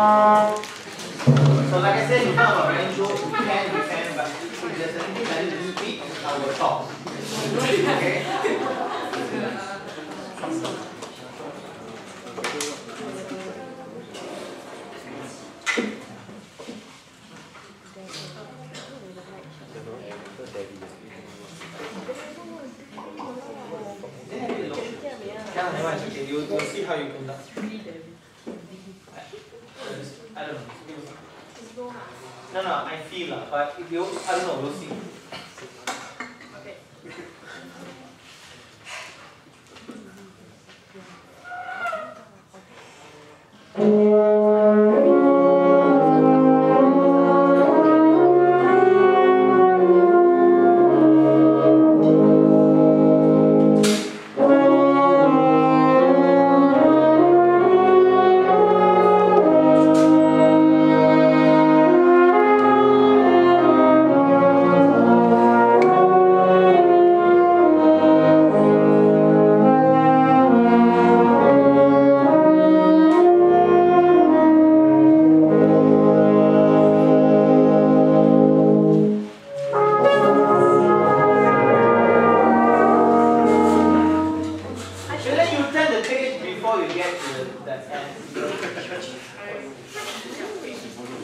So like I said, you talk about running show, you can, you can, but there's anything that you speak, will stop. Okay? You, you'll see how you conduct. I don't know. No, no, I feel lah, but if you, I don't know, we'll see. Shouldn't mm.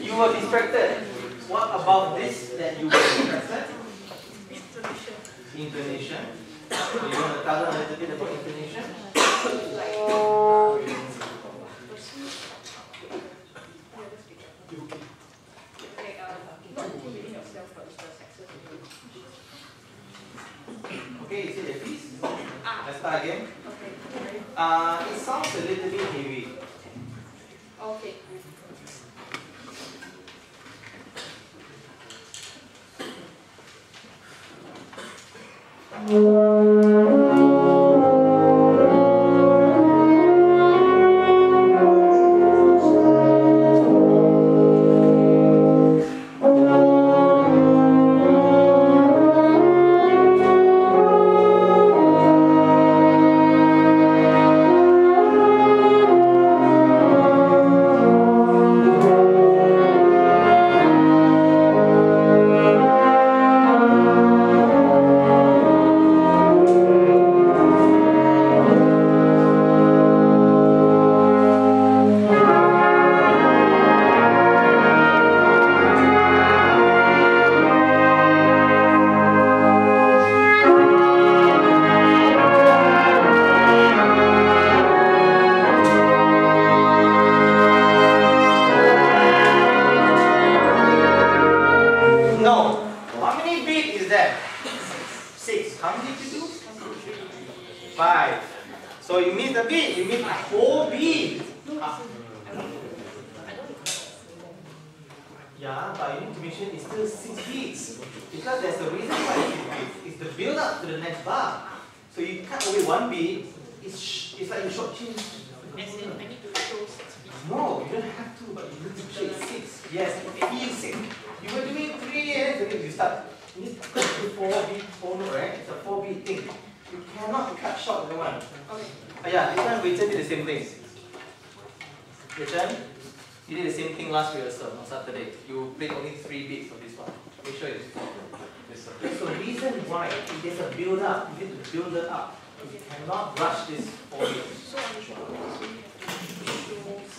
You were distracted. What about this that you were distracted? Intonation. You want to tell a little bit about intonation? Okay, you see the piece? Let's start again. Uh, it sounds a little bit heavy. Okay. No. So you miss the beat. You miss four beats. Ah. Yeah, but you need to make sure it's still six beats. Because there's a reason why it's six beats. It's the build up to the next bar. So you cut away one beat, it's, sh- it's like you short change. No, you don't have to, but you need to make sure it's six. Yes, feel six. You were doing three and then you start. You need to do four beat, four note, right? It's a four beat thing. You cannot cut short the one. Okay. Ah, yeah, this one Wei Chen did the same thing. Wei Chen, you did the same thing last rehearsal on Saturday. You played only three beats of this one. Make sure it's four. There's a reason why if there's a build up. You need to build it up. You cannot rush this four beats. So I'm.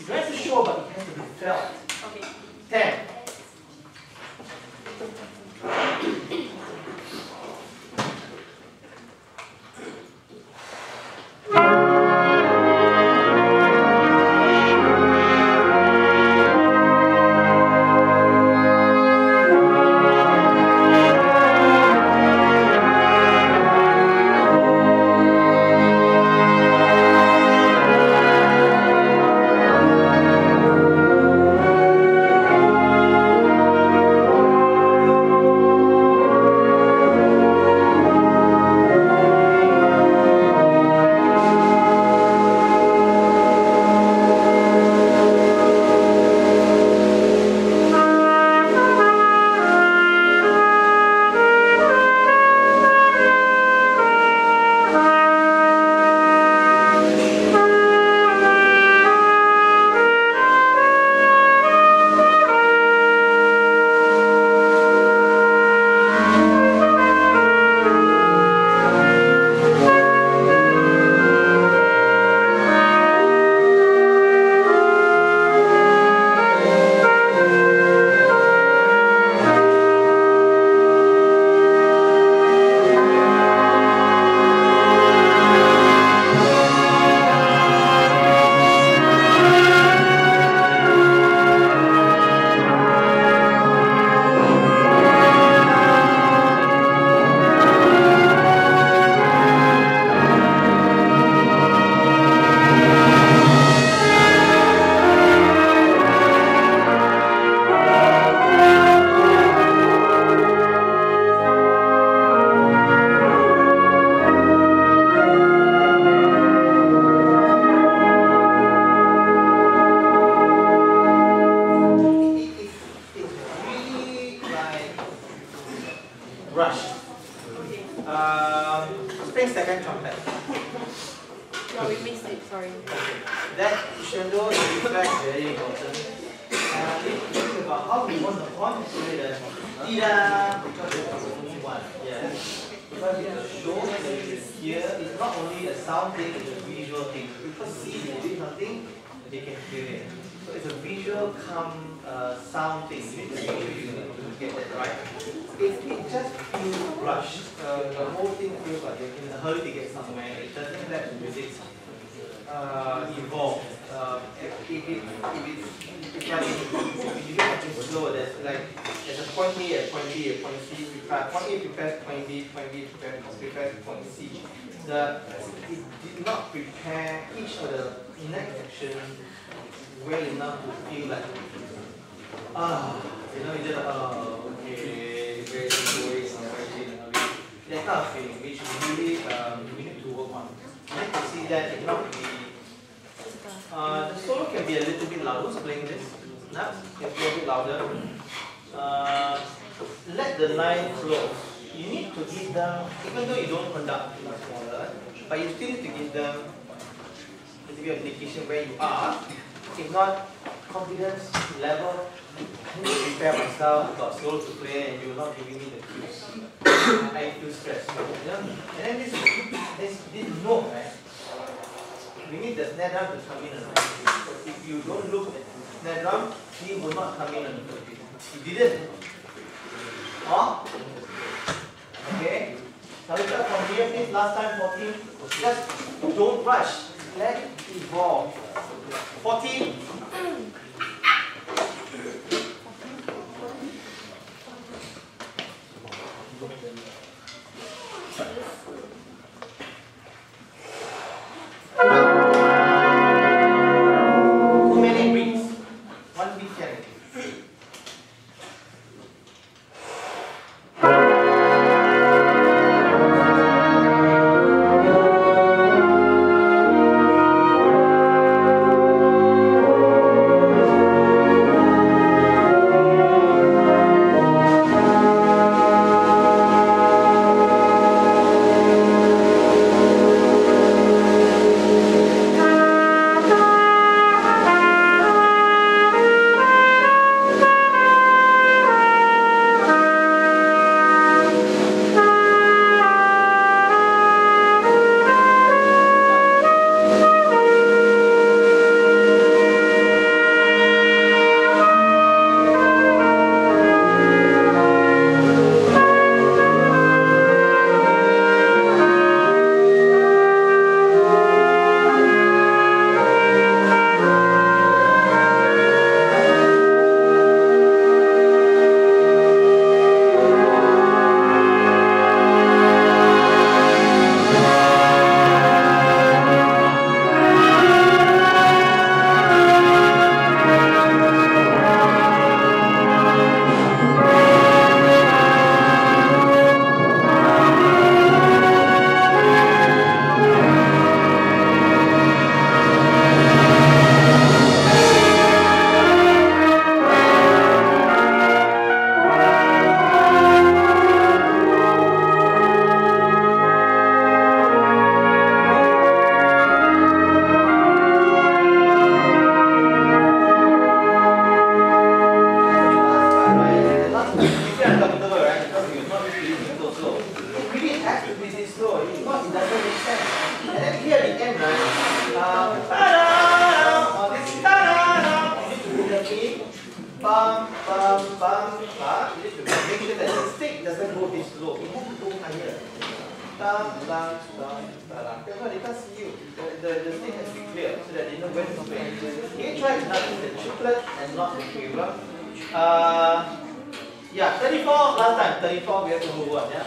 You don't have to show, but it has to be felt. Okay. Ten. Because with the show can it's not only a sound thing, it's a visual thing. People see they do something, they can hear it. So it's a visual come uh, sound thing. You need to make sure you get that right. If it just feels rushed, uh, the whole thing feels like you're in a hurry to get somewhere, it doesn't let the music uh, evolve. Uh, if, if, it, if it's if like if you do something slow, there's like point A, a point B, a point C, prepare point A prepares point B, point B prepares prepares point C. The it did not prepare each of the next action well enough to feel like ah, you know, you just oh, okay, very slowly, very that kind of feeling, which really um, we need to work on. Need to see that it cannot be. Uh, the solo can be a little bit louder. Who's playing this? Can be a bit louder. Uh, let the line flow. You need to give them, even though you don't conduct much smaller, but you still need to give them a little bit of indication where you are. If not, confidence level. I need to prepare myself, I've got solo to play, and you're not giving me the cues. I feel stressed. You know? And then this, this, this note, right? We need the snare drum to come in and out. If you don't look at the snare drum, he will not come in and out. He didn't. Huh? Okay? Start from here, please. Last time 14. Just don't rush. Let evolve. 14. Bum, bum, bum, ah, you need to make sure that the stick doesn't go this low. It has to go higher. Dum, dum, dum, da, That's why they can't see you. The, the, the stick has to be clear so that they know when to play. You try nothing the triplet and not the quaver? Uh, yeah, 34 last time. 34 we have to move on, yeah?